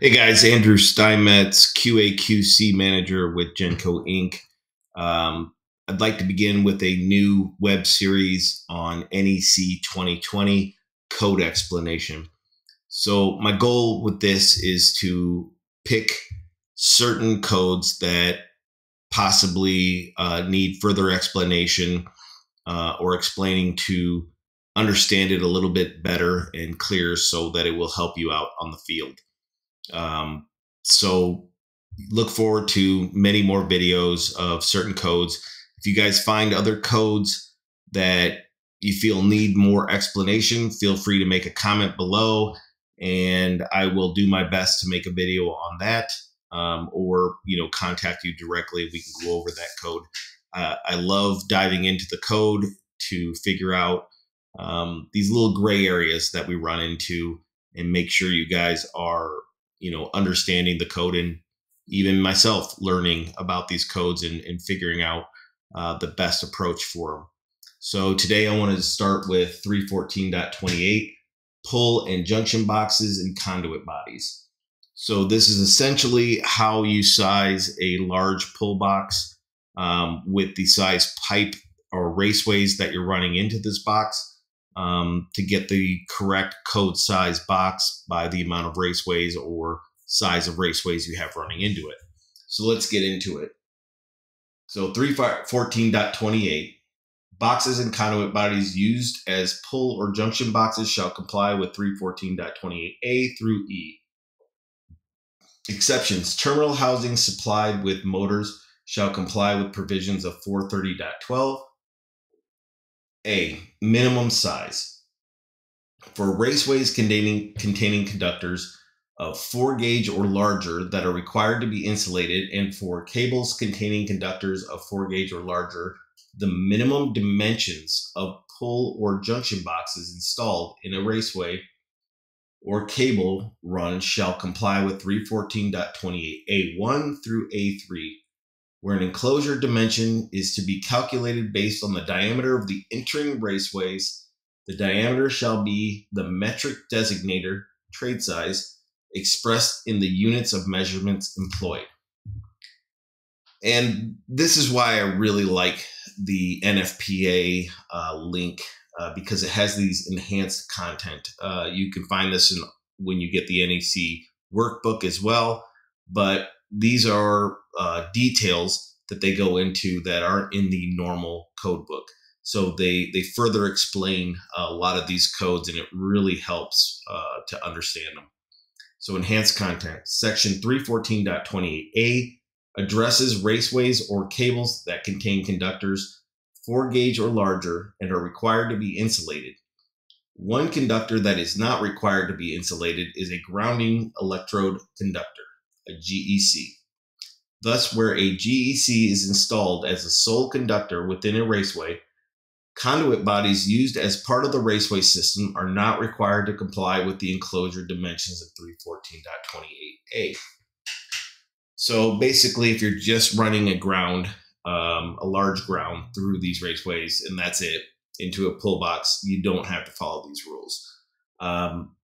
Hey guys, Andrew Steinmetz, QAQC manager with Jenco Inc. Um, I'd like to begin with a new web series on NEC 2020 code explanation. So, my goal with this is to pick certain codes that possibly uh, need further explanation uh, or explaining to understand it a little bit better and clear so that it will help you out on the field. Um, so look forward to many more videos of certain codes. If you guys find other codes that you feel need more explanation, feel free to make a comment below and I will do my best to make a video on that um, or, you know, contact you directly. We can go over that code. Uh, I love diving into the code to figure out um, these little gray areas that we run into and make sure you guys are you know understanding the code and even myself learning about these codes and, and figuring out uh, the best approach for them so today i wanted to start with 314.28 pull and junction boxes and conduit bodies. So this is essentially how you size a large pull box um, with the size pipe or raceways that you're running into this box um, to get the correct code size box by the amount of raceways or size of raceways you have running into it. So let's get into it. So 314.28 boxes and conduit bodies used as pull or junction boxes shall comply with 314.28a through E. Exceptions terminal housing supplied with motors shall comply with provisions of 430.12 a. Minimum size. For raceways containing, containing conductors of 4 gauge or larger that are required to be insulated, and for cables containing conductors of 4 gauge or larger, the minimum dimensions of pull or junction boxes installed in a raceway or cable run shall comply with 314.28A1 through A3 where an enclosure dimension is to be calculated based on the diameter of the entering raceways. The diameter shall be the metric designator, trade size, expressed in the units of measurements employed. And this is why I really like the NFPA uh, link uh, because it has these enhanced content. Uh, you can find this in when you get the NEC workbook as well. But these are uh, details that they go into that aren't in the normal code book. So they they further explain a lot of these codes, and it really helps uh, to understand them. So enhanced content, section 314.28a addresses raceways or cables that contain conductors 4 gauge or larger and are required to be insulated. One conductor that is not required to be insulated is a grounding electrode conductor a GEC. Thus, where a GEC is installed as a sole conductor within a raceway, conduit bodies used as part of the raceway system are not required to comply with the enclosure dimensions of 314.28a. So basically, if you're just running a ground, um, a large ground through these raceways, and that's it, into a pull box, you don't have to follow these rules. Um,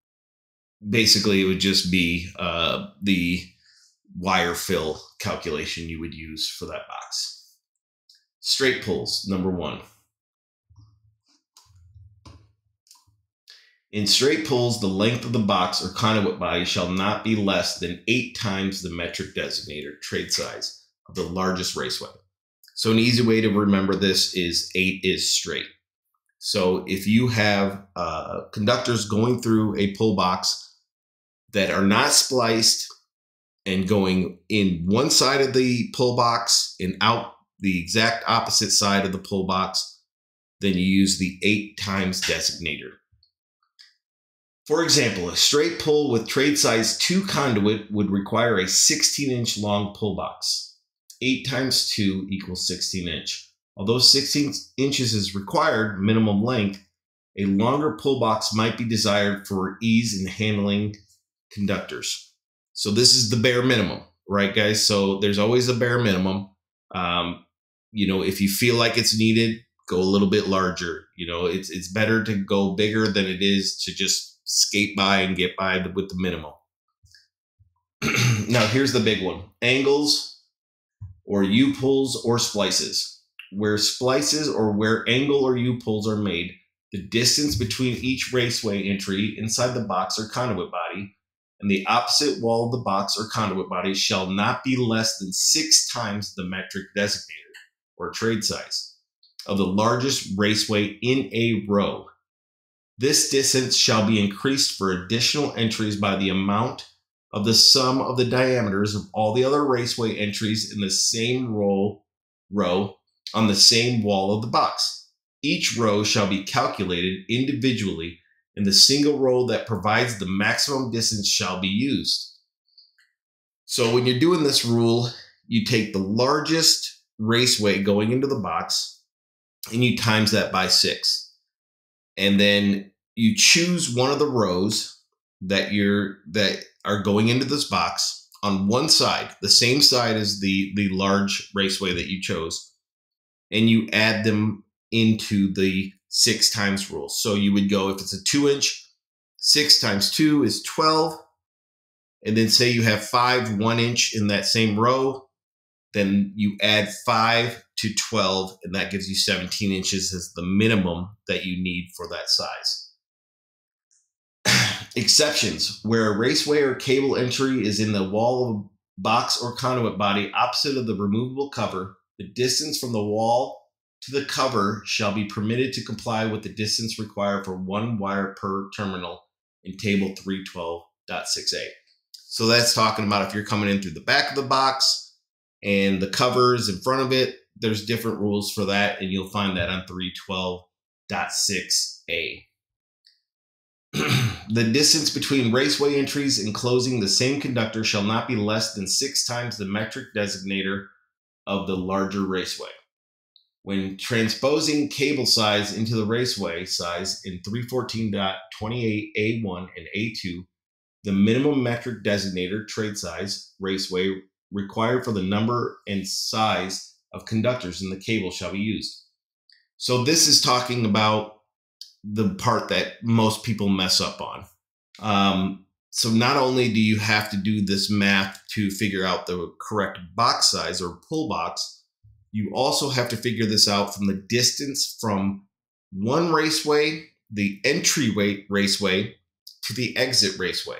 basically, it would just be uh, the wire fill calculation you would use for that box. Straight pulls, number one. In straight pulls, the length of the box or conduit body shall not be less than eight times the metric designator trade size of the largest raceway. So, an easy way to remember this is eight is straight. So, if you have uh, conductors going through a pull box that are not spliced and going in one side of the pull box and out the exact opposite side of the pull box, then you use the eight times designator. For example, a straight pull with trade size 2 conduit would require a 16 inch long pull box. 8 times 2 equals 16 inch. Although 16 inches is required minimum length, a longer pull box might be desired for ease in handling conductors. So this is the bare minimum, right, guys? So there's always a bare minimum. Um, you know, if you feel like it's needed, go a little bit larger. You know, it's it's better to go bigger than it is to just skate by and get by with the minimum. now here's the big one angles or U pulls or splices. Where splices or where angle or U pulls are made, the distance between each raceway entry inside the box or conduit body and the opposite wall of the box or conduit body shall not be less than six times the metric designator or trade size of the largest raceway in a row. This distance shall be increased for additional entries by the amount of the sum of the diameters of all the other raceway entries in the same row, row on the same wall of the box. Each row shall be calculated individually, and the single row that provides the maximum distance shall be used. So when you're doing this rule, you take the largest raceway going into the box and you times that by six. And then you choose one of the rows that you're that are going into this box on one side, the same side as the the large raceway that you chose, and you add them into the six times rule. So you would go if it's a two inch, six times two is 12. And then say you have five one inch in that same row, then you add five to 12, and that gives you 17 inches as the minimum that you need for that size. Exceptions where a raceway or cable entry is in the wall of a box or conduit body opposite of the removable cover, the distance from the wall to the cover shall be permitted to comply with the distance required for one wire per terminal in table 312.6a. So that's talking about if you're coming in through the back of the box and the cover is in front of it, there's different rules for that, and you'll find that on 312.6a. the distance between raceway entries enclosing the same conductor shall not be less than six times the metric designator of the larger raceway. When transposing cable size into the raceway size in 314.28A1 and A2, the minimum metric designator trade size raceway required for the number and size of conductors in the cable shall be used. So this is talking about the part that most people mess up on. Um, so not only do you have to do this math to figure out the correct box size or pull box, you also have to figure this out from the distance from one raceway, the entryway raceway, to the exit raceway.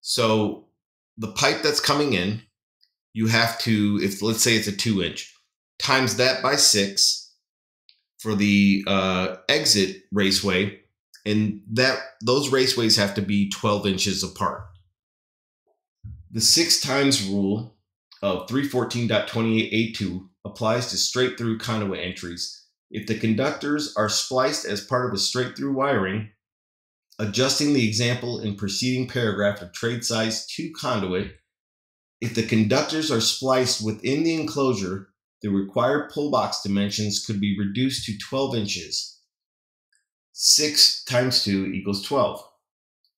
So the pipe that's coming in, you have to, if let's say it's a two inch, times that by six for the uh, exit raceway, and that those raceways have to be 12 inches apart. The six times rule of 314.28A2 applies to straight through conduit entries. If the conductors are spliced as part of a straight through wiring, adjusting the example in preceding paragraph of trade size to conduit, if the conductors are spliced within the enclosure, the required pull box dimensions could be reduced to 12 inches. 6 times 2 equals 12.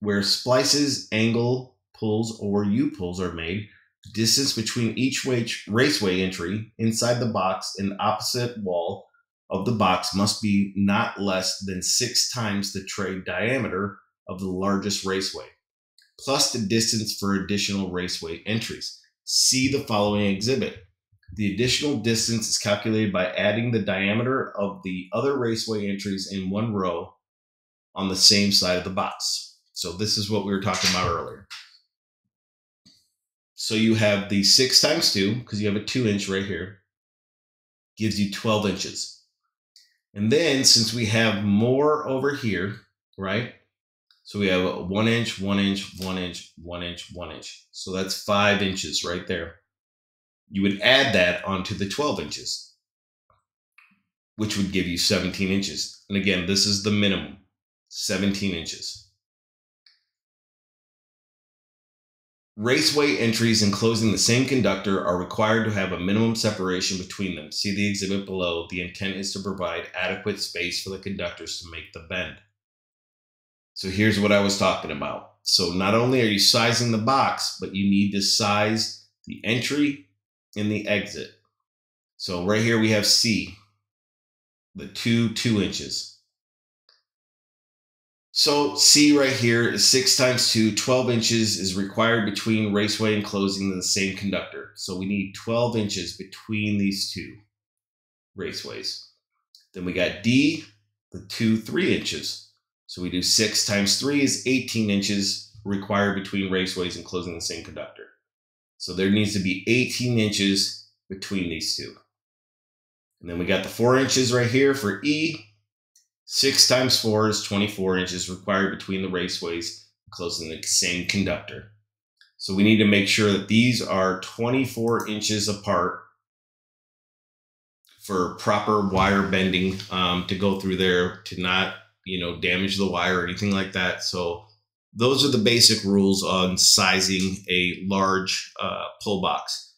Where splices, angle pulls, or U pulls are made, distance between each raceway entry inside the box and opposite wall of the box must be not less than six times the trade diameter of the largest raceway, plus the distance for additional raceway entries. See the following exhibit. The additional distance is calculated by adding the diameter of the other raceway entries in one row on the same side of the box. So this is what we were talking about earlier. So you have the six times two, because you have a two inch right here, gives you 12 inches. And then since we have more over here, right? So we have one inch, one inch, one inch, one inch, one inch. So that's five inches right there. You would add that onto the 12 inches, which would give you 17 inches. And again, this is the minimum 17 inches. Raceway entries enclosing the same conductor are required to have a minimum separation between them. See the exhibit below. The intent is to provide adequate space for the conductors to make the bend. So here's what I was talking about. So not only are you sizing the box, but you need to size the entry and the exit. So right here we have C, the two two inches. So C right here is 6 times 2, 12 inches is required between raceway and closing in the same conductor. So we need 12 inches between these two raceways. Then we got D, the two 3 inches. So we do 6 times 3 is 18 inches required between raceways and closing the same conductor. So there needs to be 18 inches between these two. And then we got the 4 inches right here for E, 6 times 4 is 24 inches required between the raceways, closing the same conductor. So we need to make sure that these are 24 inches apart for proper wire bending um, to go through there to not, you know, damage the wire or anything like that. So those are the basic rules on sizing a large uh, pull box.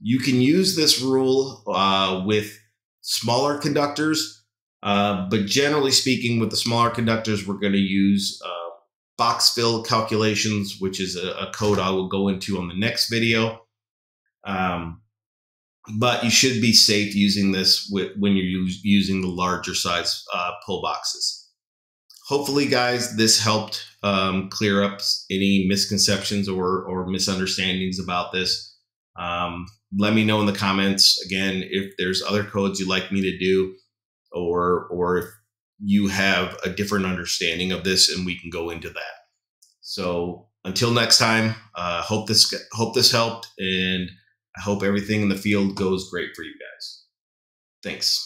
You can use this rule uh, with smaller conductors uh, but generally speaking, with the smaller conductors, we're going to use uh, box fill calculations, which is a, a, code I will go into on the next video. Um, but you should be safe using this with, when you're use, using the larger size uh, pull boxes. Hopefully, guys, this helped um, clear up any misconceptions or, or misunderstandings about this. Um, let me know in the comments again if there's other codes you'd like me to do or or if you have a different understanding of this and we can go into that. So until next time uh, hope this hope this helped and i hope everything in the field goes great for you guys. Thanks